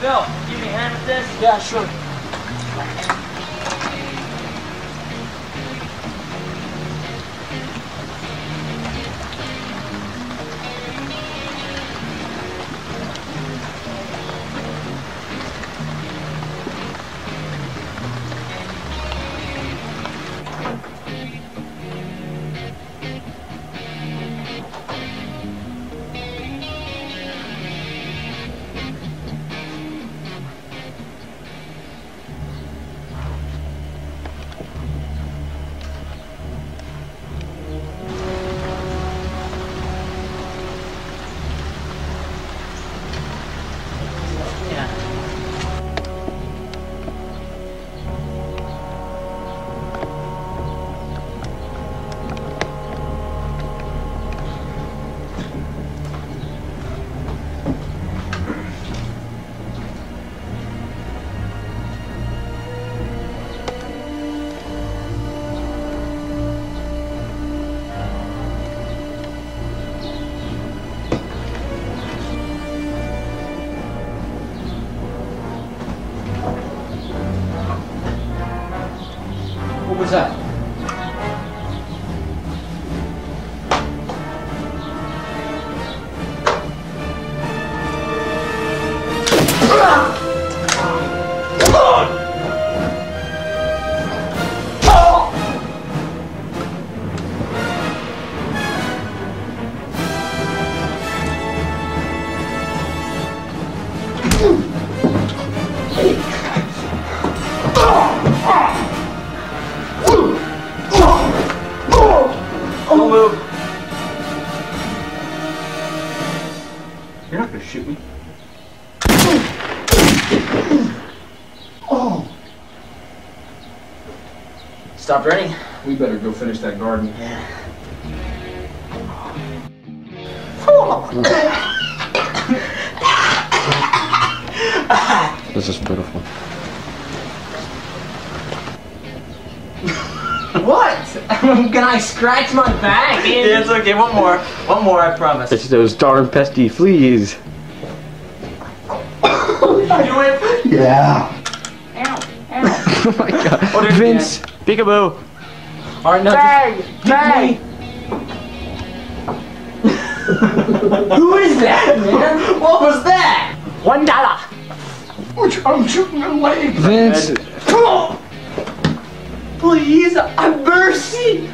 Phil, give me a hand with this. Yeah, sure. What was that? Don't move. You're not gonna shoot me. Oh. Stop running. We better go finish that garden. This is beautiful. What? Can I scratch my back? Yeah, it's okay. One more. One more, I promise. It's those darn pesky fleas. Do it. Yeah. Oh my god. Vince, peekaboo. Alright, now Bang! Bang! Who is that, man? What was that? One dollar. I'm shooting a leg. Vince, Please, I'm mercy!